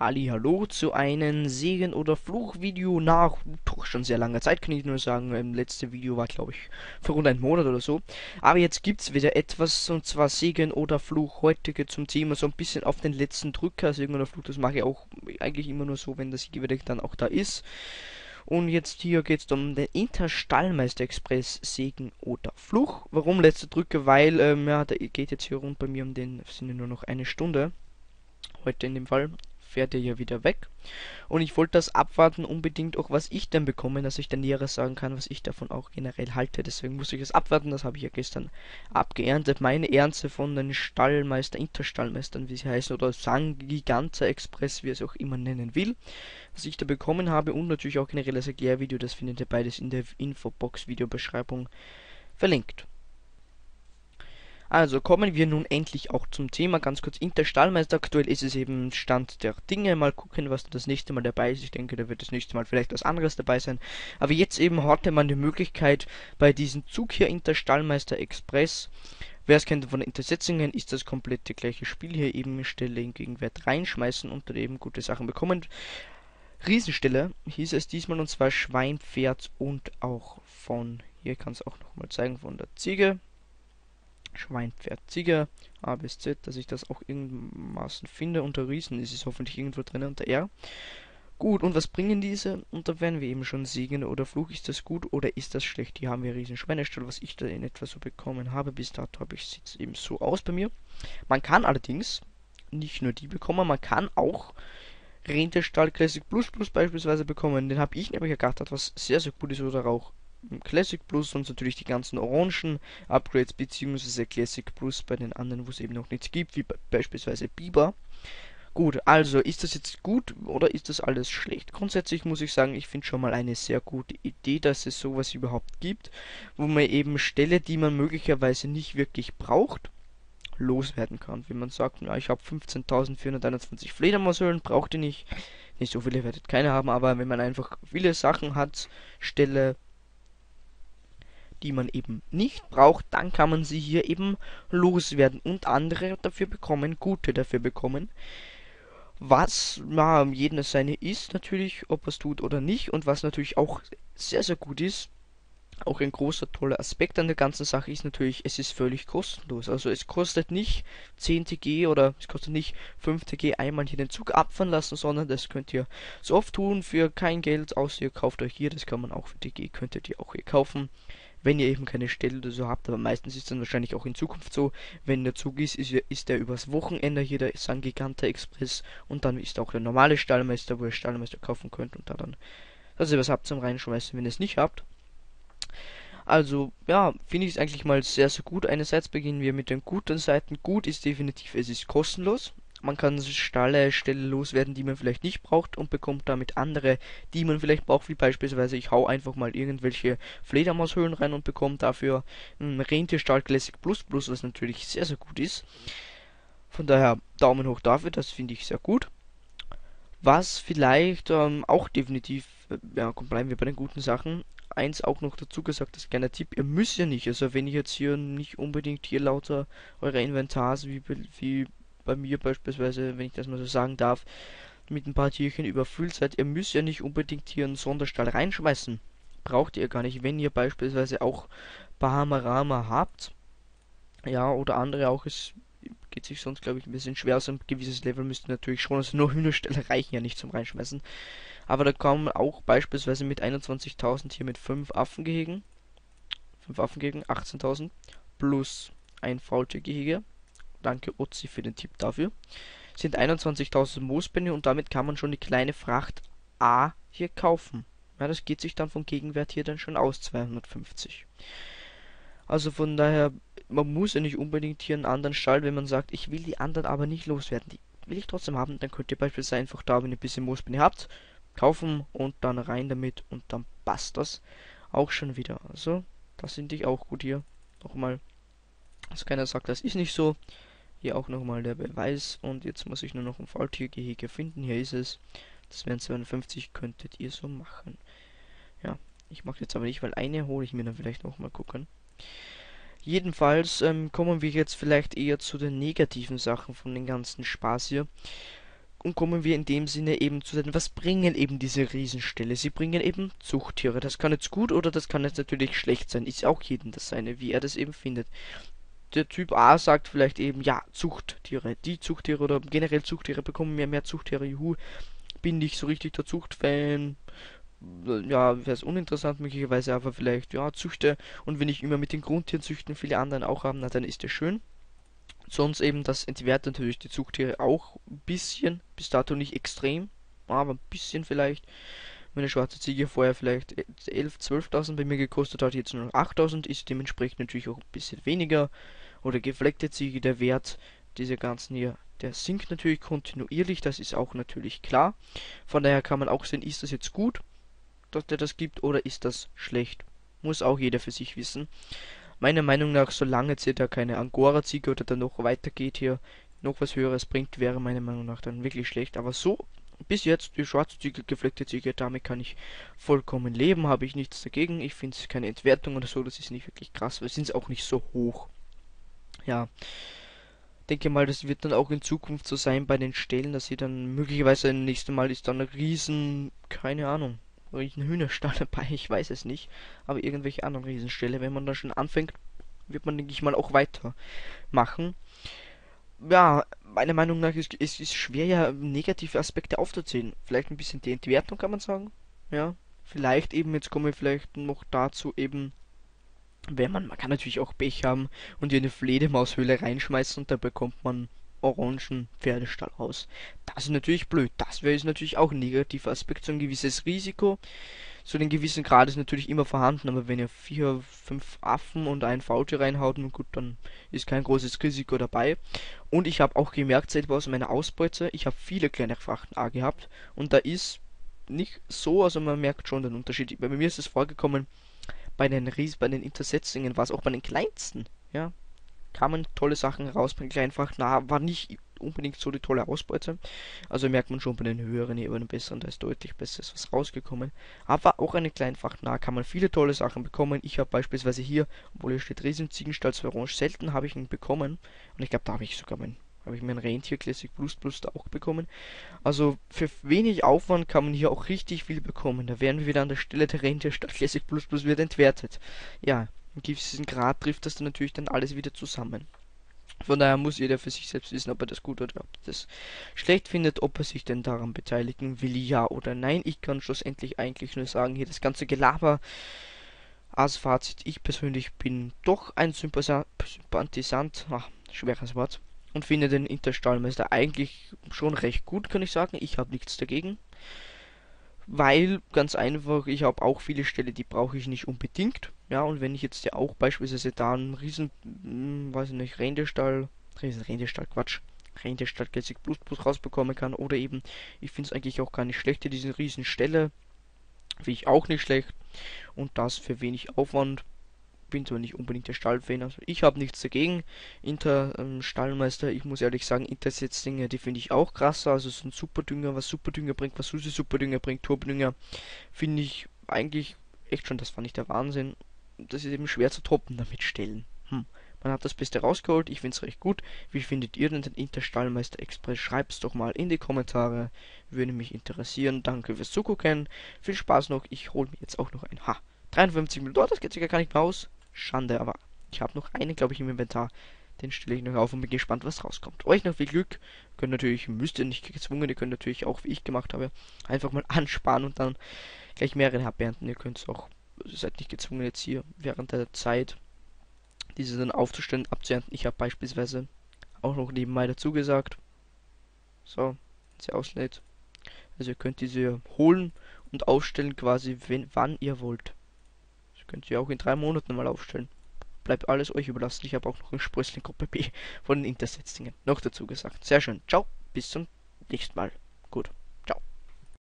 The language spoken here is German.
Hallo zu einem Segen- oder Fluchvideo nach doch schon sehr langer Zeit, kann ich nur sagen. Ähm, letzte Video war, glaube ich, vor rund einem Monat oder so. Aber jetzt gibt's wieder etwas, und zwar Segen oder Fluch. Heute geht zum Thema so ein bisschen auf den letzten Drücker. Segen oder Fluch, das mache ich auch eigentlich immer nur so, wenn das Siegewerk dann auch da ist. Und jetzt hier geht es um den Interstallmeister Express Segen oder Fluch. Warum letzte Drücke? Weil, ähm, ja, da geht jetzt hier rund bei mir um den, sind ja nur noch eine Stunde. Heute in dem Fall fährt er ja wieder weg. Und ich wollte das abwarten, unbedingt auch, was ich dann bekomme, dass ich dann Näheres sagen kann, was ich davon auch generell halte. Deswegen muss ich es abwarten, das habe ich ja gestern abgeerntet. Meine Ernte von den Stallmeister, Interstallmeistern, wie sie heißen, oder Sangiganta Express, wie es auch immer nennen will, was ich da bekommen habe und natürlich auch generell das Erklärvideo, das findet ihr beides in der Infobox-Videobeschreibung verlinkt. Also kommen wir nun endlich auch zum Thema. Ganz kurz Interstallmeister. Aktuell ist es eben Stand der Dinge. Mal gucken, was das nächste Mal dabei ist. Ich denke, da wird das nächste Mal vielleicht was anderes dabei sein. Aber jetzt eben hatte man die Möglichkeit bei diesem Zug hier Interstallmeister Express. Wer es kennt von Intersetzungen, ist das komplette gleiche Spiel hier eben Stelle in Gegenwert reinschmeißen und dann eben gute Sachen bekommen. Riesenstelle hieß es diesmal und zwar Schwein, Pferd und auch von, hier kann es auch nochmal zeigen, von der Ziege. Schwein, Pferd, Ziege, A bis Z, dass ich das auch irgendmaßen finde. Unter Riesen ist es hoffentlich irgendwo drin unter R. Gut, und was bringen diese? Und da werden wir eben schon Segen oder Fluch. Ist das gut oder ist das schlecht? Hier haben wir riesen Schweinestall, was ich da in etwa so bekommen habe. Bis dato habe ich sieht eben so aus bei mir. Man kann allerdings nicht nur die bekommen, man kann auch Rentierstall Classic Plus Plus beispielsweise bekommen. Den habe ich nämlich ergattert, was sehr, sehr gut ist. Oder auch Classic Plus und natürlich die ganzen orangen Upgrades beziehungsweise Classic Plus bei den anderen, wo es eben noch nichts gibt, wie beispielsweise Biber. Gut, also ist das jetzt gut oder ist das alles schlecht? Grundsätzlich muss ich sagen, ich finde schon mal eine sehr gute Idee, dass es sowas überhaupt gibt, wo man eben Stelle, die man möglicherweise nicht wirklich braucht, loswerden kann. Wenn man sagt, ja, ich habe 15.421 Fledermaushöhlen, braucht ihr nicht. Nicht so viele werdet keine haben, aber wenn man einfach viele Sachen hat, Stelle, die man eben nicht braucht, dann kann man sie hier eben loswerden und andere dafür bekommen, gute dafür bekommen. Was ja, jedem seine ist natürlich, ob er es tut oder nicht und was natürlich auch sehr, sehr gut ist, auch ein großer toller Aspekt an der ganzen Sache ist natürlich, es ist völlig kostenlos. Also es kostet nicht 10 TG oder es kostet nicht 5 TG einmal hier den Zug abfahren lassen, sondern das könnt ihr so oft tun für kein Geld, außer ihr kauft euch hier, das kann man auch für TG, könntet ihr auch hier kaufen wenn ihr eben keine Stelle oder so habt, aber meistens ist dann wahrscheinlich auch in Zukunft so, wenn der Zug ist, ist, ist der übers Wochenende hier der San Giganta Express und dann ist auch der normale Stallmeister, wo ihr Stallmeister kaufen könnt und da dann, dass ihr was habt zum Reinschmeißen, wenn ihr es nicht habt. Also, ja, finde ich es eigentlich mal sehr, sehr gut. Einerseits beginnen wir mit den guten Seiten. Gut ist definitiv, es ist kostenlos. Man kann Stalle Stelle loswerden, die man vielleicht nicht braucht und bekommt damit andere, die man vielleicht braucht, wie beispielsweise ich hau einfach mal irgendwelche Fledermaushöhlen rein und bekomme dafür einen Rentierstall Classic Plus Plus, was natürlich sehr, sehr gut ist. Von daher Daumen hoch dafür, das finde ich sehr gut. Was vielleicht ähm, auch definitiv, äh, ja, bleiben wir bei den guten Sachen, eins auch noch dazu gesagt, das kleiner Tipp, ihr müsst ja nicht, also wenn ich jetzt hier nicht unbedingt hier lauter eure Inventars wie, wie bei mir beispielsweise, wenn ich das mal so sagen darf, mit ein paar Tierchen überfüllt seid, ihr müsst ja nicht unbedingt hier einen Sonderstall reinschmeißen. Braucht ihr gar nicht, wenn ihr beispielsweise auch Bahamarama habt. Ja, oder andere auch, es geht sich sonst, glaube ich, ein bisschen schwer. So ein gewisses Level müsste natürlich schon, also nur Hühnerställe reichen ja nicht zum Reinschmeißen. Aber da kommen auch beispielsweise mit 21.000 hier mit 5 Affengehegen, 5 Affengehegen, 18.000, plus ein Faultiergehege, Danke Uzi für den Tipp dafür. Sind 21.000 Moosbände und damit kann man schon die kleine Fracht A hier kaufen. Ja, das geht sich dann vom Gegenwert hier dann schon aus, 250. Also von daher, man muss ja nicht unbedingt hier einen anderen Stall, wenn man sagt, ich will die anderen aber nicht loswerden. Die will ich trotzdem haben, dann könnt ihr beispielsweise einfach da, wenn ihr ein bisschen Moosbände habt, kaufen und dann rein damit und dann passt das auch schon wieder. Also, das finde ich auch gut hier. Nochmal. Also keiner sagt, das ist nicht so. Hier auch nochmal der Beweis. Und jetzt muss ich nur noch ein Faultiergehege finden. Hier ist es. Das wären 52, könntet ihr so machen. Ja, ich mache jetzt aber nicht, weil eine hole ich mir dann vielleicht noch mal gucken. Jedenfalls ähm, kommen wir jetzt vielleicht eher zu den negativen Sachen von den ganzen Spaß hier. und kommen wir in dem Sinne eben zu den, was bringen eben diese Riesenställe? Sie bringen eben Zuchttiere. Das kann jetzt gut oder das kann jetzt natürlich schlecht sein. Ist auch jedem das seine, wie er das eben findet. Der Typ A sagt vielleicht eben, ja, Zuchttiere, die Zuchttiere oder generell Zuchttiere bekommen mehr, mehr Zuchttiere, juhu. Bin nicht so richtig der Zuchtfan. Ja, wäre es uninteressant möglicherweise, aber vielleicht, ja, züchte. Und wenn ich immer mit den Grundtieren züchten, viele anderen auch haben, na, dann ist das schön. Sonst eben, das entwertet natürlich die Zugtiere auch ein bisschen, bis dato nicht extrem, aber ein bisschen vielleicht. Meine schwarze Ziege vorher vielleicht 11, 12.000 bei mir gekostet hat, jetzt nur noch 8.000, ist dementsprechend natürlich auch ein bisschen weniger. Oder gefleckte Ziege, der Wert dieser ganzen hier, der sinkt natürlich kontinuierlich, das ist auch natürlich klar. Von daher kann man auch sehen, ist das jetzt gut, dass der das gibt, oder ist das schlecht. Muss auch jeder für sich wissen meiner Meinung nach, solange jetzt da keine Angora-Ziege oder dann noch weitergeht hier, noch was Höheres bringt, wäre meiner Meinung nach dann wirklich schlecht. Aber so, bis jetzt, die schwarze Ziege, gefleckte Ziege, damit kann ich vollkommen leben, habe ich nichts dagegen. Ich finde es keine Entwertung oder so, das ist nicht wirklich krass, weil sind auch nicht so hoch. Ja denke mal, das wird dann auch in Zukunft so sein bei den Stellen, dass sie dann möglicherweise ein nächstes Mal ist dann ein riesen, keine Ahnung, riesen Hühnerstall dabei, ich weiß es nicht. Aber irgendwelche anderen Riesenställe, wenn man da schon anfängt, wird man, denke ich mal, auch weitermachen. Ja, meiner Meinung nach ist es ist schwer, ja negative Aspekte aufzuzählen. Vielleicht ein bisschen die Entwertung, kann man sagen. Ja, vielleicht eben, jetzt kommen wir vielleicht noch dazu eben, wenn man, man kann natürlich auch Pech haben und hier eine Fledermaushöhle reinschmeißen und da bekommt man orangen Pferdestall raus. Das ist natürlich blöd. Das wäre natürlich auch ein negativer Aspekt, so ein gewisses Risiko. So einen gewissen Grad ist natürlich immer vorhanden, aber wenn ihr vier, fünf Affen und ein Faultier reinhaut, gut, dann ist kein großes Risiko dabei. Und ich habe auch gemerkt, selber aus meiner Ausbeute, ich habe viele kleine Frachten A gehabt und da ist nicht so, also man merkt schon den Unterschied. Bei mir ist es vorgekommen, bei den Ries, bei den Intersetzungen war es auch bei den kleinsten, ja, kamen tolle Sachen raus. Bei einfach na, war nicht unbedingt so die tolle Ausbeute. Also merkt man schon bei den höheren Ebenen besseren, da ist deutlich besseres was rausgekommen. Aber auch eine Kleinfach nah kann man viele tolle Sachen bekommen. Ich habe beispielsweise hier, obwohl hier steht Riesenziegenstall Orange, selten habe ich ihn bekommen. Und ich glaube, da habe ich sogar mein habe ich mir ein Rentier Classic Plus Plus da auch bekommen. Also für wenig Aufwand kann man hier auch richtig viel bekommen. Da wären wir wieder an der Stelle der Rentier statt Classic Plus Plus wird entwertet. Ja, im gewissen Grad trifft das dann natürlich dann alles wieder zusammen. Von daher muss jeder für sich selbst wissen, ob er das gut oder ob er das schlecht findet, ob er sich denn daran beteiligen will, ja oder nein. Ich kann schlussendlich eigentlich nur sagen, hier das ganze Gelaber als Fazit, ich persönlich bin doch ein Sympathisant, ach, schweres Wort, und finde den Interstallmeister eigentlich schon recht gut, kann ich sagen. Ich habe nichts dagegen. Weil, ganz einfach, ich habe auch viele Ställe, die brauche ich nicht unbedingt. Ja, und wenn ich jetzt ja auch beispielsweise da einen riesen, hm, weiß ich nicht, Rendestall, riesen Rendestall, Quatsch, Rendestall Classic Plus Plus rausbekommen kann, oder eben, ich finde es eigentlich auch gar nicht schlecht, diese riesen Stelle, finde ich auch nicht schlecht, und das für wenig Aufwand, bin zwar nicht unbedingt der Stallfan, also ich habe nichts dagegen. Inter ähm, Stallmeister, ich muss ehrlich sagen, Intersetzlinge, die finde ich auch krasser. Also so ein Superdünger, was Superdünger bringt, was Susi Superdünger bringt, Turbodünger, finde ich eigentlich echt schon, das fand ich der Wahnsinn. Das ist eben schwer zu toppen damit stellen. Hm. Man hat das Beste rausgeholt, ich finde es recht gut. Wie findet ihr denn den Interstallmeister Express? Schreibt's doch mal in die Kommentare, würde mich interessieren. Danke fürs Zugucken, viel Spaß noch, ich hole mir jetzt auch noch ein Ha. 53 Minuten, oh, das geht sogar gar nicht mehr aus. Schande, aber ich habe noch einen, glaube ich, im Inventar. Den stelle ich noch auf und bin gespannt, was rauskommt. Euch noch viel Glück. Könnt natürlich, müsst ihr nicht gezwungen, ihr könnt natürlich auch, wie ich gemacht habe, einfach mal ansparen und dann gleich mehrere abernten. Ihr könnt es auch, ihr seid nicht gezwungen, jetzt hier während der Zeit diese dann aufzustellen, abzuernten. Ich habe beispielsweise auch noch nebenbei dazu gesagt. So, sie auslädt. Also ihr könnt diese holen und aufstellen quasi, wenn, wann ihr wollt. Könnt ihr auch in drei Monaten mal aufstellen. Bleibt alles euch überlassen. Ich habe auch noch ein Sprössling Gruppe B von den Intersetzingen noch dazu gesagt. Sehr schön. Ciao. Bis zum nächsten Mal. Gut.